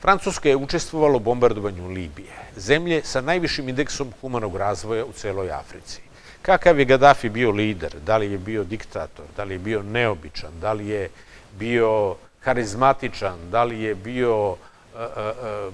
Francuska je učestvovala u bombardovanju Libije, zemlje sa najvišim indeksom humanog razvoja u celoj Africi. Kakav je Gaddafi bio lider, da li je bio diktator, da li je bio neobičan, da li je bio harizmatičan, da li je bio, e, e, e,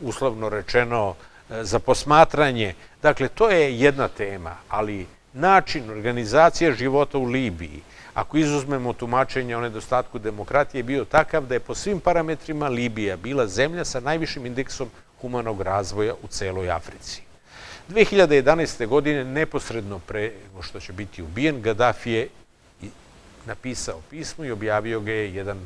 uslovno rečeno, za posmatranje. Dakle, to je jedna tema, ali način organizacije života u Libiji, ako izuzmemo tumačenje o nedostatku demokratije, je bio takav da je po svim parametrima Libija bila zemlja sa najvišim indeksom humanog razvoja u celoj Africi. 2011. godine, neposredno pre što će biti ubijen, Gaddafi je napisao pismo i objavio ga je jedan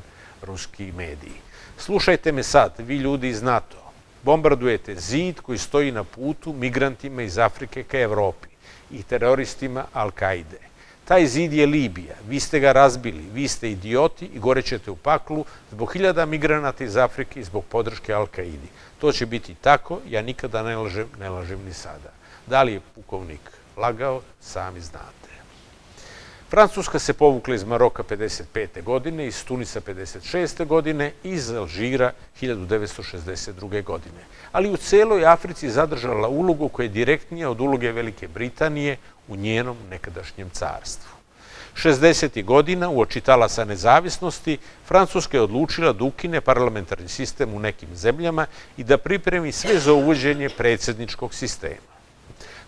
ruski medij. Slušajte me sad, vi ljudi iz NATO, bombardujete zid koji stoji na putu migrantima iz Afrike ka Evropi i teroristima Al-Kaide. Taj zid je Libija, vi ste ga razbili, vi ste idioti i gorećete u paklu zbog hiljada migranata iz Afrike i zbog podrške Al-Kaidi. To će biti tako, ja nikada ne lažem, ne lažem ni sada. Da li je pukovnik lagao, sami znate. Francuska se povukla iz Maroka 55. godine, iz Tunisa 56. godine i iz Alžira 1962. godine. Ali u celoj Africi zadržala ulogu koja je direktnija od uloge Velike Britanije u njenom nekadašnjem carstvu. 60. godina, u očitala sa nezavisnosti, Francuska je odlučila da ukine parlamentarni sistem u nekim zemljama i da pripremi sve za uvođenje predsedničkog sistema.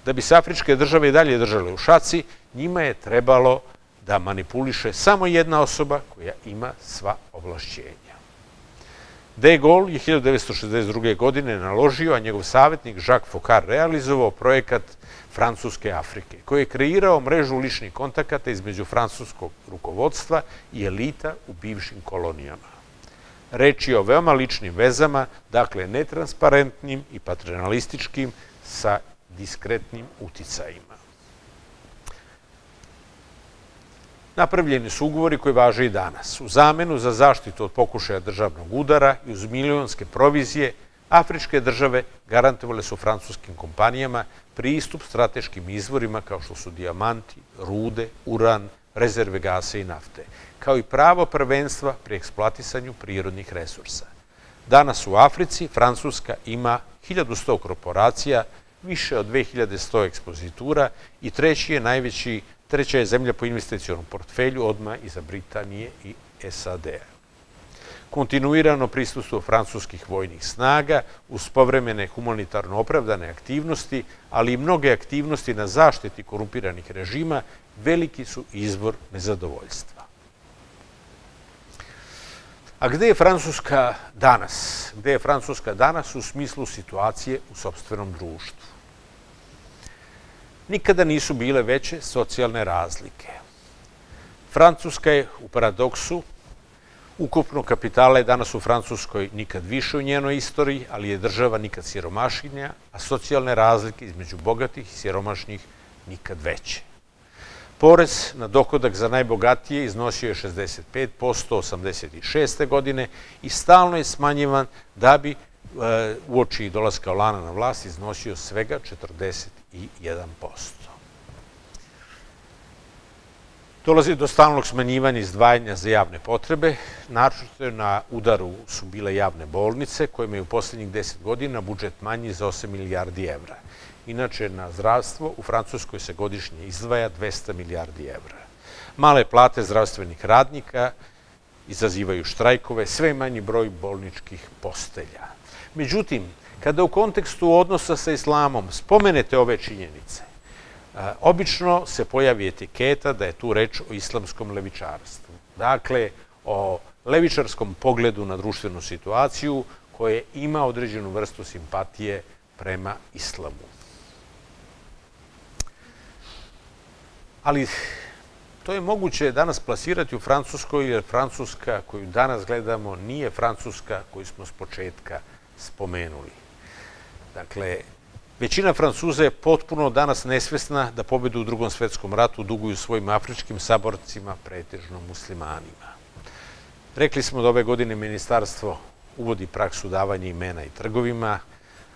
Da bi se afričke države i dalje držale u šaci, njima je trebalo da manipuliše samo jedna osoba koja ima sva ovlašćenja. De Gaulle je 1962. godine naložio, a njegov savjetnik Jacques Faucard realizovao projekat Francuske Afrike, koji je kreirao mrežu ličnih kontakata između francuskog rukovodstva i elita u bivšim kolonijama. Reč je o veoma ličnim vezama, dakle netransparentnim i paternalističkim sa diskretnim uticajima. Napravljeni su ugovori koji važe i danas. U zamenu za zaštitu od pokušaja državnog udara i uz milionske provizije, afričke države garantovale su francuskim kompanijama pristup strateškim izvorima kao što su dijamanti, rude, uran, rezerve gasa i nafte, kao i pravo prvenstva pri eksploatisanju prirodnih resursa. Danas u Africi Francuska ima 1100 korporacija više od 2100 ekspozitura i treći je najveći, treća je zemlja po investicijonom portfelju odma iza Britanije i SAD-a. Kontinuirano prisustvo francuskih vojnih snaga uz povremene humanitarno opravdane aktivnosti, ali i mnoge aktivnosti na zaštiti korumpiranih režima, veliki su izvor nezadovoljstva. A gde je Francuska danas? Gde je Francuska danas u smislu situacije u sobstvenom društvu? Nikada nisu bile veće socijalne razlike. Francuska je u paradoksu Ukupno kapitala je danas u Francuskoj nikad više u njenoj istoriji, ali je država nikad siromašinja, a socijalne razlike između bogatih i siromašnih nikad veće. Porez na dohodak za najbogatije iznosio je 65% 86. godine i stalno je smanjivan da bi e, u oči dolaska Olana na vlast iznosio svega 41%. Dolazi do stalnog smanjivanja izdvajanja za javne potrebe. Naročito na udaru su bile javne bolnice, koje imaju u poslednjih 10 godina budžet manji za 8 milijardi evra. Inače, na zdravstvo u Francuskoj se godišnje izdvaja 200 milijardi evra. Male plate zdravstvenih radnika izazivaju štrajkove, sve manji broj bolničkih postelja. Međutim, kada u kontekstu odnosa sa islamom spomenete ove činjenice, obično se pojavi etiketa da je tu reč o islamskom levičarstvu. Dakle, o levičarskom pogledu na društvenu situaciju koje ima određenu vrstu simpatije prema islamu. Ali to je moguće danas plasirati u Francuskoj, jer Francuska koju danas gledamo nije Francuska koju smo s početka spomenuli. Dakle, Većina Francuza je potpuno danas nesvesna da pobedu u drugom svetskom ratu duguju svojim afričkim saborcima, pretežno muslimanima. Rekli smo da ove godine ministarstvo uvodi praksu davanja imena i trgovima,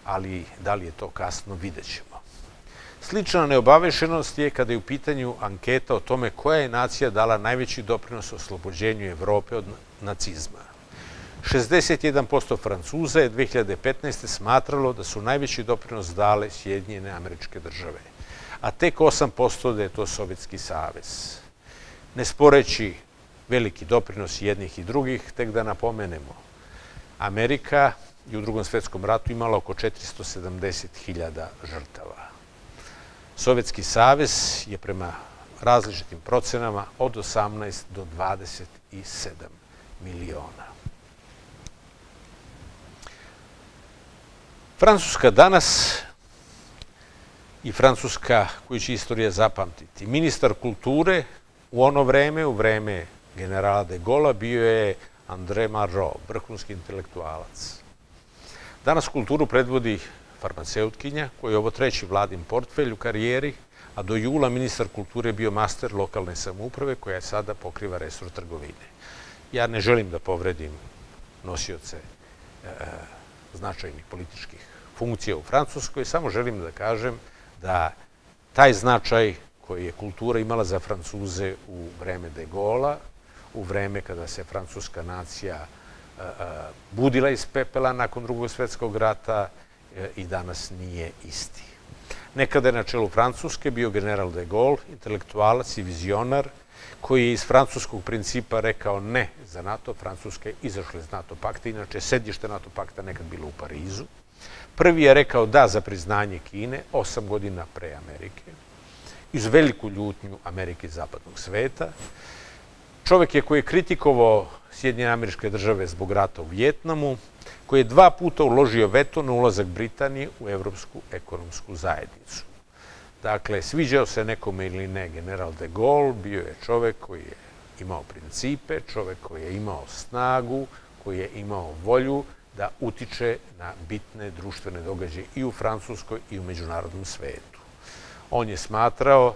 ali da li je to kasno, vidjet ćemo. Slična neobavešenost je kada je u pitanju anketa o tome koja je nacija dala najveći doprinos oslobođenju Evrope od nacizma. 61% Francuza je 2015. smatralo da su najveći doprinos dale Sjedinjene američke države, a tek 8% da je to Sovjetski savez. Ne sporeći veliki doprinos jednih i drugih, tek da napomenemo, Amerika je u drugom svetskom ratu imala oko 470.000 žrtava. Sovjetski savez je prema različitim procenama od 18 do 27 miliona. Francuska danas i Francuska koju će istorija zapamtiti. Ministar kulture u ono vreme, u vreme generala de Gola, bio je André Marot, vrhunski intelektualac. Danas kulturu predvodi farmaceutkinja, koji je ovo treći vladin portfelj u karijeri, a do jula ministar kulture bio master lokalne samouprave koja je sada pokriva resor trgovine. Ja ne želim da povredim nosioce e, značajnih političkih funkcija u Francuskoj, samo želim da kažem da taj značaj koji je kultura imala za Francuze u vreme de Gola, u vreme kada se francuska nacija budila iz pepela nakon drugog svetskog rata e, i danas nije isti. Nekada je na čelu Francuske bio general de Gaulle, intelektualac i vizionar, koji je iz francuskog principa rekao ne za NATO, Francuske izašle iz NATO pakta, inače sedište NATO pakta nekad bilo u Parizu. Prvi je rekao da za priznanje Kine, osam godina pre Amerike, iz veliku ljutnju Amerike i zapadnog sveta. Čovek je koji je kritikovao Sjedinjene američke države zbog rata u Vjetnamu, koji je dva puta uložio veto na ulazak Britanije u Evropsku ekonomsku zajednicu. Dakle, sviđao se nekome ili ne general de Gaulle, bio je čovek koji je imao principe, čovek koji je imao snagu, koji je imao volju da utiče na bitne društvene događaje i u Francuskoj i u međunarodnom svetu. On je smatrao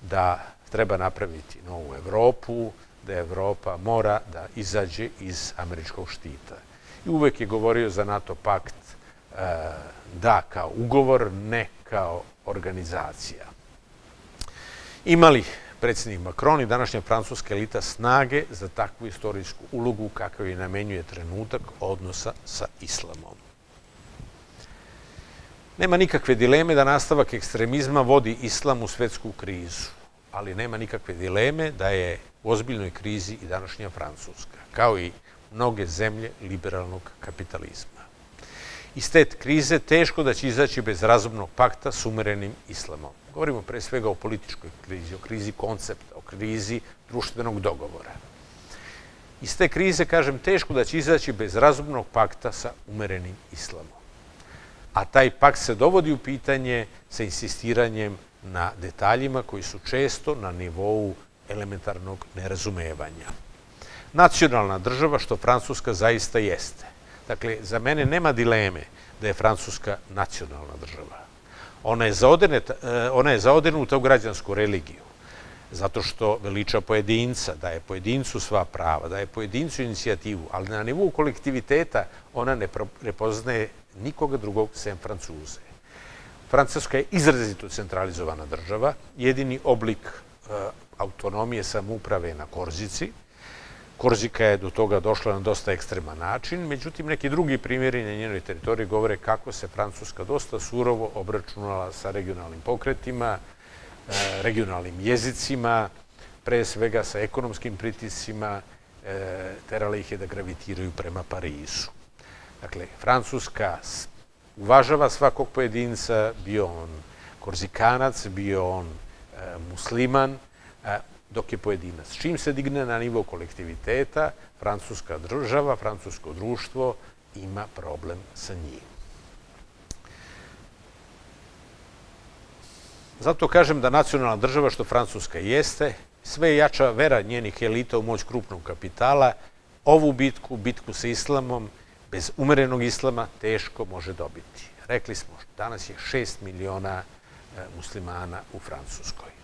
da treba napraviti novu Evropu, da Evropa mora da izađe iz američkog štita. I uvek je govorio za NATO pakt e, da kao ugovor, ne kao organizacija. Imali predsednik Macron i današnja francuska elita snage za takvu istorijsku ulogu kakav je namenjuje trenutak odnosa sa islamom. Nema nikakve dileme da nastavak ekstremizma vodi islam u svetsku krizu, ali nema nikakve dileme da je u ozbiljnoj krizi i današnja Francuska, kao i mnoge zemlje liberalnog kapitalizma. Iz te krize teško da će izaći bez razumnog pakta s umerenim islamom. Govorimo pre svega o političkoj krizi, o krizi koncepta, o krizi društvenog dogovora. Iz te krize, kažem, teško da će izaći bez razumnog pakta sa umerenim islamom. A taj pakt se dovodi u pitanje sa insistiranjem na detaljima koji su često na nivou elementarnog nerazumevanja. Nacionalna država, što Francuska zaista jeste. Dakle, za mene nema dileme da je Francuska nacionalna država. Ona je, eh, ona je zaodenuta u građansku religiju, zato što veliča pojedinca, daje pojedincu sva prava, daje pojedincu inicijativu, ali na nivou kolektiviteta ona ne prepoznaje nikoga drugog sem Francuze. Francuska je izrazito centralizovana država, jedini oblik eh, autonomije samouprave na Korzici. Korzika je do toga došla na dosta ekstreman način, međutim neki drugi primjeri na njenoj teritoriji govore kako se Francuska dosta surovo obračunala sa regionalnim pokretima, e, regionalnim jezicima, pre svega sa ekonomskim pritiscima, e, terala ih je da gravitiraju prema Parizu. Dakle, Francuska uvažava svakog pojedinca, bio on korzikanac, bio on e, musliman, dok je pojedinac. Čim se digne na nivo kolektiviteta, francuska država, francusko društvo ima problem sa njim. Zato kažem da nacionalna država, što Francuska jeste, sve jača vera njenih elita u moć krupnog kapitala, ovu bitku, bitku sa islamom, bez umerenog islama, teško može dobiti. Rekli smo, danas je 6 miliona e, muslimana u Francuskoj.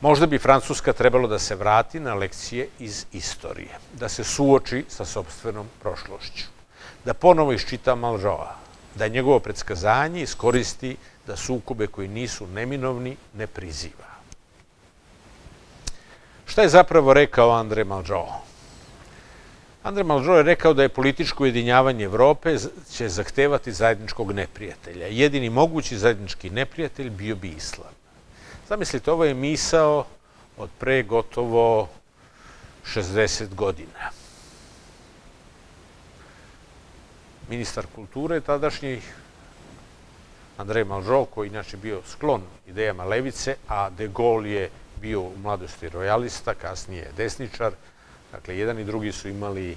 Možda bi Francuska trebalo da se vrati na lekcije iz istorije, da se suoči sa sobstvenom prošlošću, da ponovo iščita Malžova, da njegovo predskazanje iskoristi da sukobe koji nisu neminovni ne priziva. Šta je zapravo rekao Andre Malžo? Andre Malžo je rekao da je političko ujedinjavanje Evrope će zahtevati zajedničkog neprijatelja. Jedini mogući zajednički neprijatelj bio bi islam. Zamislite, ovo je misao od pre gotovo 60 godina. Ministar kulture tadašnji, Andrej Malžov, koji inače bio sklon idejama levice, a De Gaulle je bio u mladosti rojalista, kasnije desničar, dakle, jedan i drugi su imali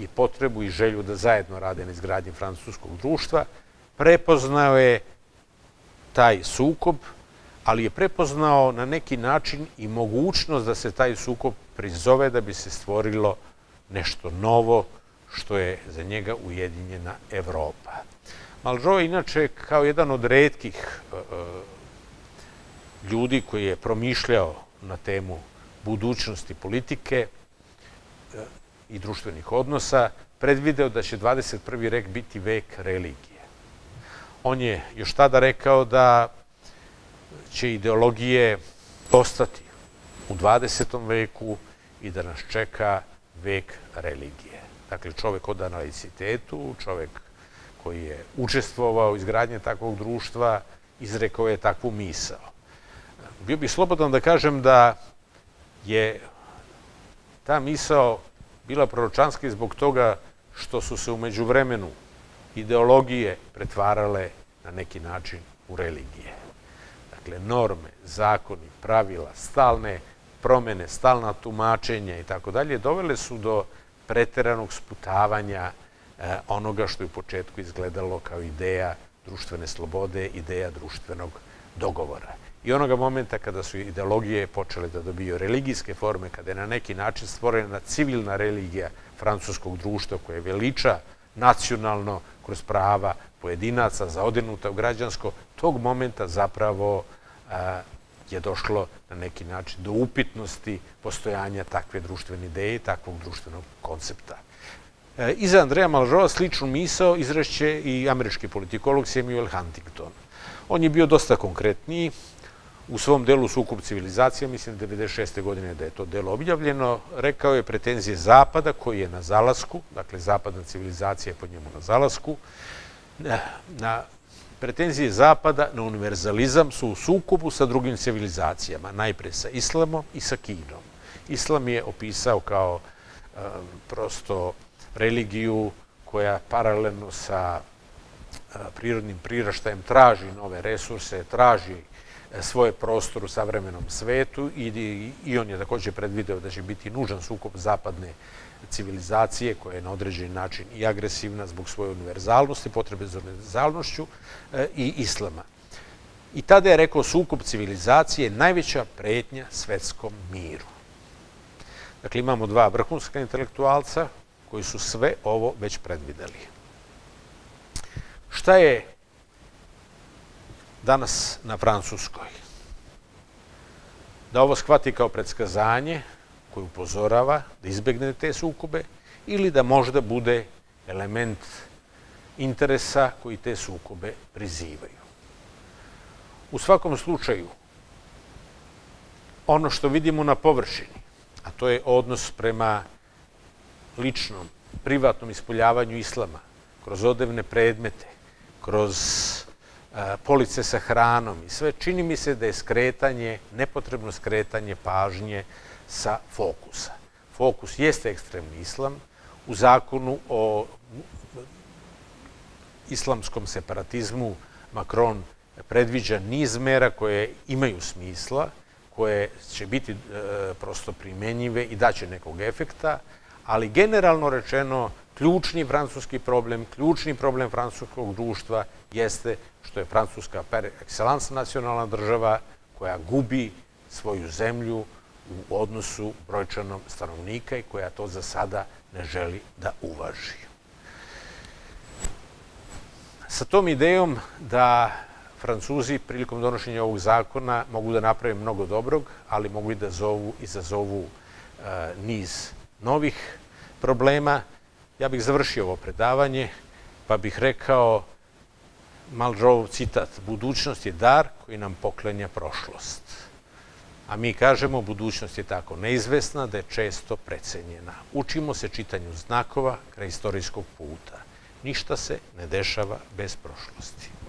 i potrebu i želju da zajedno rade na izgradnji francuskog društva, prepoznao je taj sukob, ali je prepoznao na neki način i mogućnost da se taj sukob prizove da bi se stvorilo nešto novo što je za njega ujedinjena Evropa. Malžo je inače kao jedan od redkih e, e, ljudi koji je promišljao na temu budućnosti politike e, i društvenih odnosa, predvideo da će 21. vek biti vek religije. On je još tada rekao da će ideologije ostati u 20. veku i da nas čeka vek religije. Dakle, čovek od analicitetu, čovek koji je učestvovao u izgradnje takvog društva, izrekao je takvu misao. Bio bih slobodan da kažem da je ta misao bila proročanska zbog toga što su se umeđu vremenu ideologije pretvarale na neki način u religije. Dakle, norme, zakoni, pravila, stalne promene, stalna tumačenja i tako dalje, dovele su do preteranog sputavanja e, onoga što je u početku izgledalo kao ideja društvene slobode, ideja društvenog dogovora. I onoga momenta kada su ideologije počele da dobiju religijske forme, kada je na neki način stvorena civilna religija francuskog društva koje veliča nacionalno kroz prava pojedinaca zaodenuta u građansko, tog momenta zapravo je došlo na neki način do upitnosti postojanja takve društvene ideje, takvog društvenog koncepta. E, iza Andreja Malžova sličnu misao izrašće i američki politikolog Samuel Huntington. On je bio dosta konkretniji, u svom delu Sukup civilizacija, mislim 96. godine da je to delo objavljeno, rekao je pretenzije Zapada koji je na zalasku, dakle zapadna civilizacija je po njemu na zalasku, na pretenzije Zapada na univerzalizam su u sukobu sa drugim civilizacijama, najpre sa islamom i sa Kinom. Islam je opisao kao um, prosto religiju koja paralelno sa uh, prirodnim priraštajem traži nove resurse, traži svoje prostor u savremenom svetu i, i on je takođe predvideo da će biti nužan sukob zapadne civilizacije koja je na određeni način i agresivna zbog svoje univerzalnosti, potrebe za univerzalnošću e, i islama. I tada je rekao sukup civilizacije najveća pretnja svetskom miru. Dakle, imamo dva vrhunska intelektualca koji su sve ovo već predvideli. Šta je danas na Francuskoj? Da ovo shvati kao predskazanje, koji upozorava da izbegne te sukobe ili da možda bude element interesa koji te sukobe prizivaju. U svakom slučaju, ono što vidimo na površini, a to je odnos prema ličnom, privatnom ispoljavanju islama, kroz odevne predmete, kroz police sa hranom i sve, čini mi se da je skretanje, nepotrebno skretanje pažnje sa fokusa. Fokus jeste ekstremni islam. U zakonu o islamskom separatizmu Macron predviđa niz mera koje imaju smisla, koje će biti e, prosto primenjive i daće nekog efekta, ali generalno rečeno, ključni francuski problem, ključni problem francuskog društva jeste što je Francuska per excellence nacionalna država koja gubi svoju zemlju u odnosu brojčanom stanovnika i koja to za sada ne želi da uvaži. Sa tom idejom da Francuzi prilikom donošenja ovog zakona mogu da naprave mnogo dobrog, ali mogu i da zovu, izazovu e, niz novih problema. Ja bih završio ovo predavanje, pa bih rekao Malrov citat, budućnost je dar koji nam poklanja prošlost. A mi kažemo, budućnost je tako neizvesna da je često precenjena. Učimo se čitanju znakova kraj istorijskog puta. Ništa se ne dešava bez prošlosti.